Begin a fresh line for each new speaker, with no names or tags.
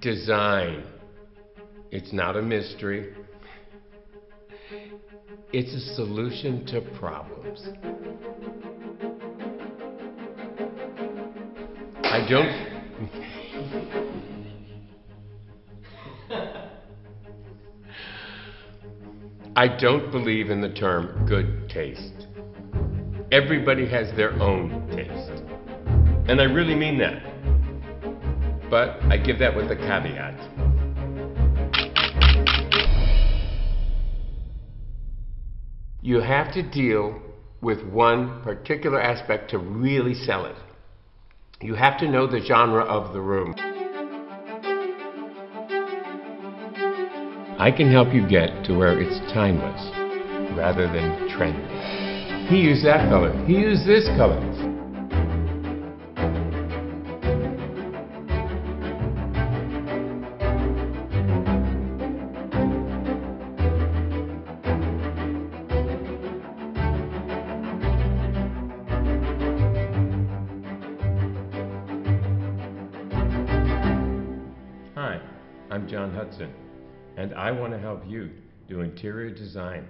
design. It's not a mystery. It's a solution to problems. I don't. I don't believe in the term good taste. Everybody has their own taste. And I really mean that. But I give that with a caveat. You have to deal with one particular aspect to really sell it. You have to know the genre of the room. I can help you get to where it's timeless rather than trendy. He used that color. He used this color. I'm John Hutson, and I want to help you do interior design